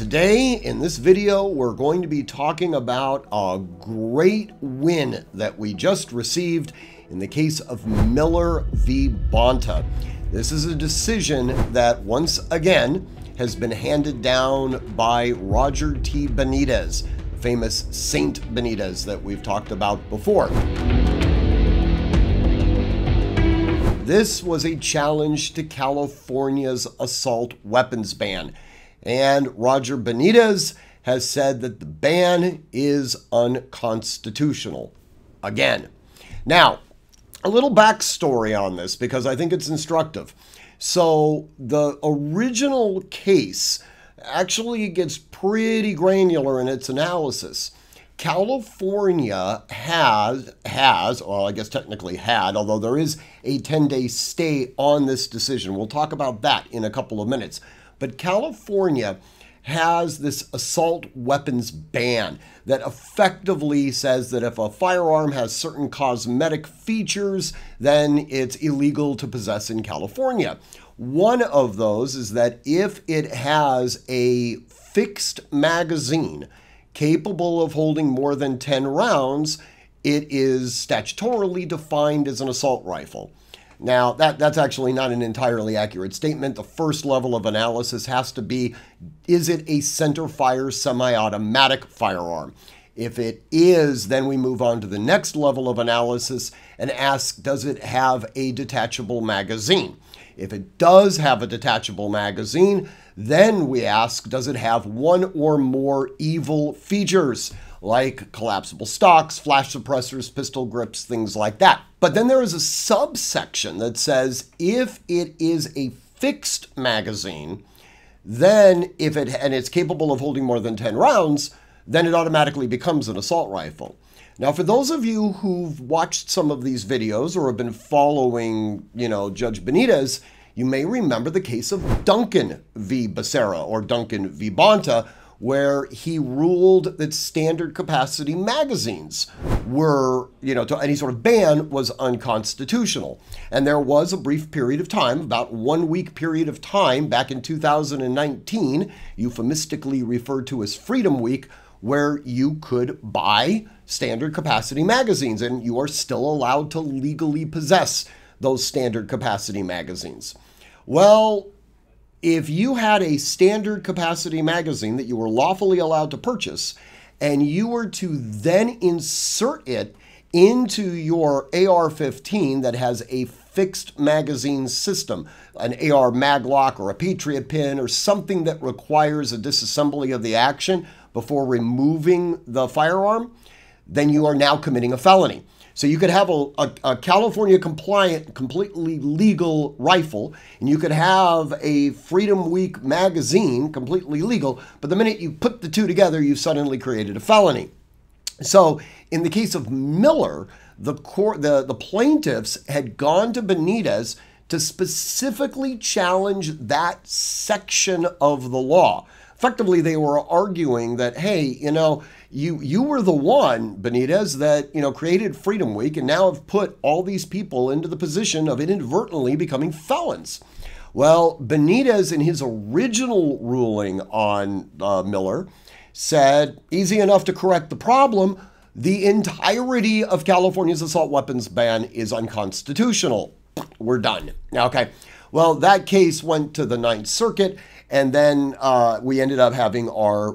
today in this video, we're going to be talking about a great win that we just received in the case of Miller v. Bonta. This is a decision that once again has been handed down by Roger T. Benitez, famous Saint Benitez that we've talked about before. This was a challenge to California's assault weapons ban. And Roger Benitez has said that the ban is unconstitutional. Again. Now, a little backstory on this because I think it's instructive. So, the original case actually gets pretty granular in its analysis. California has has well I guess technically had although there is a 10-day stay on this decision. We'll talk about that in a couple of minutes. But California has this assault weapons ban that effectively says that if a firearm has certain cosmetic features, then it's illegal to possess in California. One of those is that if it has a fixed magazine capable of holding more than 10 rounds, it is statutorily defined as an assault rifle. Now, that, that's actually not an entirely accurate statement. The first level of analysis has to be is it a center fire semi automatic firearm? If it is, then we move on to the next level of analysis and ask does it have a detachable magazine? If it does have a detachable magazine, then we ask does it have one or more evil features? Like collapsible stocks, flash suppressors, pistol grips, things like that. But then there is a subsection that says if it is a fixed magazine, then if it and it's capable of holding more than 10 rounds, then it automatically becomes an assault rifle. Now, for those of you who've watched some of these videos or have been following, you know, Judge Benitez, you may remember the case of Duncan v. Becerra or Duncan v. Bonta, where he ruled that standard capacity magazines were, you know, to any sort of ban was unconstitutional. And there was a brief period of time, about one week period of time back in 2019, euphemistically referred to as Freedom Week, where you could buy standard capacity magazines and you are still allowed to legally possess those standard capacity magazines. Well, if you had a standard capacity magazine that you were lawfully allowed to purchase and you were to then insert it into your AR 15 that has a fixed magazine system, an AR maglock or a Patriot pin or something that requires a disassembly of the action before removing the firearm, then you are now committing a felony. So you could have a, a, a, California compliant, completely legal rifle, and you could have a Freedom Week magazine, completely legal, but the minute you put the two together, you suddenly created a felony. So in the case of Miller, the, court, the, the plaintiffs had gone to Benitez to specifically challenge that section of the law. Effectively, they were arguing that, hey, you know, you you were the one, Benitez, that you know created Freedom Week and now have put all these people into the position of inadvertently becoming felons. Well, Benitez, in his original ruling on uh, Miller, said easy enough to correct the problem. The entirety of California's assault weapons ban is unconstitutional. We're done. Okay. Well, that case went to the Ninth Circuit, and then uh, we ended up having our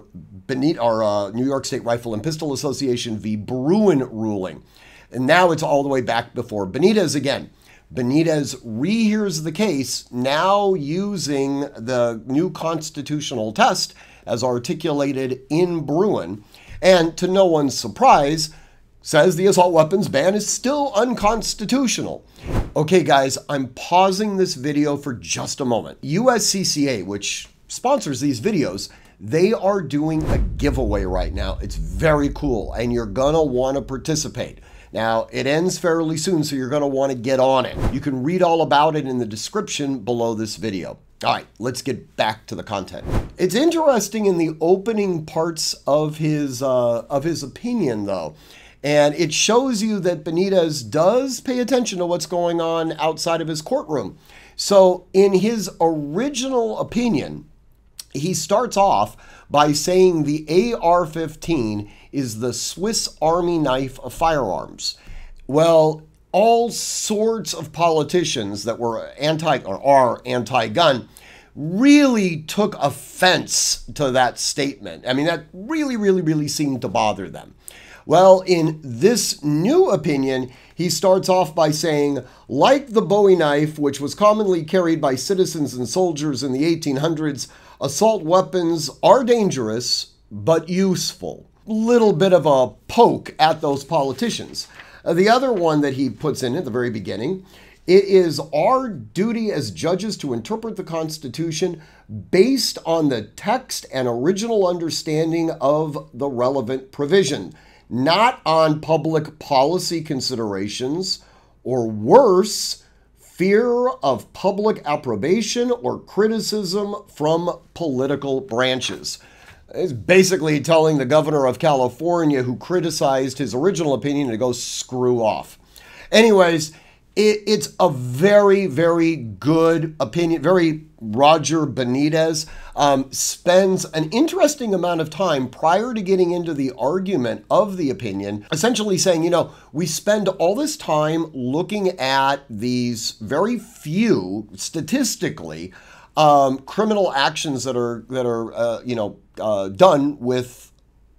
beneath our uh, New York State Rifle and Pistol Association v. Bruen ruling. And now it's all the way back before Benitez again. Benitez rehears the case now using the new constitutional test as articulated in Bruen. And to no one's surprise, says the assault weapons ban is still unconstitutional. Okay, guys, I'm pausing this video for just a moment. USCCA, which sponsors these videos, they are doing a giveaway right now. It's very cool, and you're gonna wanna participate. Now, it ends fairly soon, so you're gonna wanna get on it. You can read all about it in the description below this video. All right, let's get back to the content. It's interesting in the opening parts of his uh, of his opinion, though, and it shows you that Benitez does pay attention to what's going on outside of his courtroom. So, in his original opinion, He starts off by saying the AR 15 is the Swiss Army knife of firearms. Well, all sorts of politicians that were anti or are anti gun really took offense to that statement. I mean, that really, really, really seemed to bother them. Well, in this new opinion, he starts off by saying, like the Bowie knife, which was commonly carried by citizens and soldiers in the 1800s, assault weapons are dangerous but useful. Little bit of a poke at those politicians. Uh, the other one that he puts in at the very beginning it is our duty as judges to interpret the Constitution based on the text and original understanding of the relevant provision not on public policy considerations, or worse, fear of public approbation or criticism from political branches. It's basically telling the governor of California who criticized his original opinion to go screw off. Anyways, it, it's a very, very good opinion, very Roger Benitez. Um, spends an interesting amount of time prior to getting into the argument of the opinion, essentially saying, you know, we spend all this time looking at these very few, statistically, um, criminal actions that are that are uh, you know uh, done with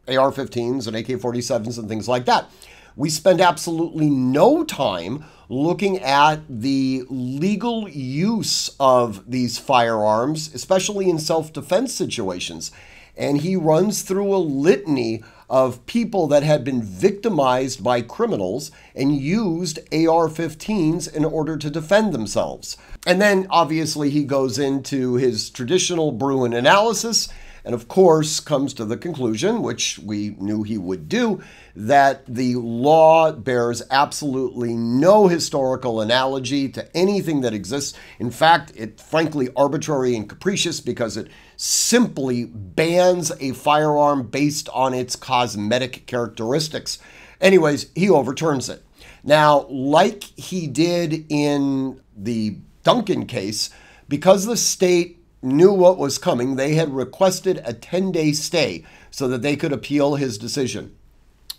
AR-15s and AK-47s and things like that. We spend absolutely no time looking at the legal use of these firearms, especially in self defense situations. And he runs through a litany of people that had been victimized by criminals and used AR 15s in order to defend themselves. And then obviously he goes into his traditional Bruen analysis and of course comes to the conclusion, which we knew he would do, that the law bears absolutely no historical analogy to anything that exists. In fact, it's frankly arbitrary and capricious because it simply bans a firearm based on its cosmetic characteristics. Anyways, he overturns it. Now, like he did in the Duncan case, because the state knew what was coming, they had requested a 10 day stay so that they could appeal his decision.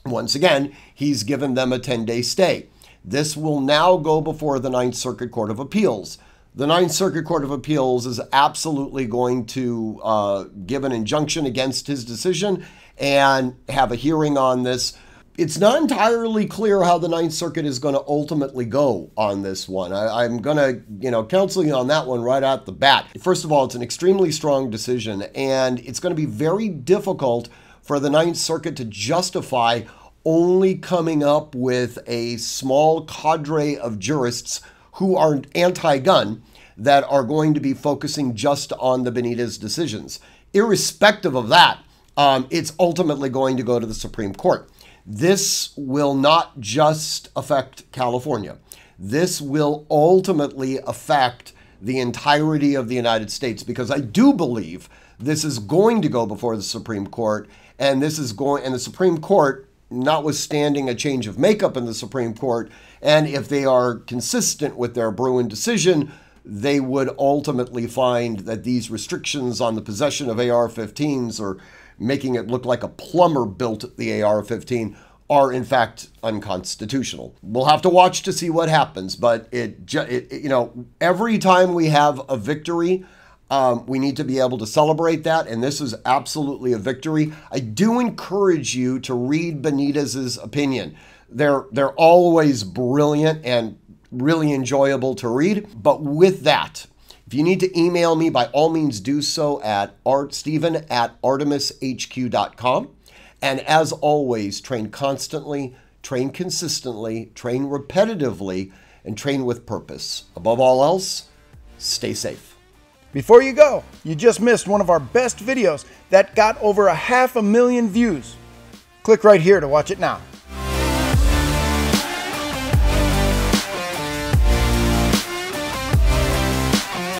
Once again, he's given them a 10 day stay. This will now go before the Ninth Circuit Court of Appeals. The Ninth Circuit Court of Appeals is absolutely going to uh, give an injunction against his decision and have a hearing on this it's not entirely clear how the Ninth Circuit is going to ultimately go on this one. I, am going to, you know, counsel you on that one right out the bat. First of all, it's an extremely strong decision, and it's going to be very difficult for the Ninth Circuit to justify only coming up with a small cadre of jurists who are anti gun that are going to be focusing just on the Benitez decisions. Irrespective of that, um, it's ultimately going to go to the Supreme Court. This will not just affect California. This will ultimately affect the entirety of the United States because I do believe this is going to go before the Supreme Court and this is going and the Supreme Court notwithstanding a change of makeup in the Supreme Court and if they are consistent with their Bruen decision they would ultimately find that these restrictions on the possession of AR-15s or making it look like a plumber built the AR 15 are in fact unconstitutional. We'll have to watch to see what happens, but it, it you know, every time we have a victory, um, we need to be able to celebrate that, and this is absolutely a victory. I do encourage you to read Benitez's opinion. They're they're always brilliant and really enjoyable to read. But with that, if you need to email me, by all means do so at art, Stephen at artemishq.com. And as always, train constantly, train consistently, train repetitively, and train with purpose. Above all else, stay safe. Before you go, you just missed one of our best videos that got over a half a million views. Click right here to watch it now.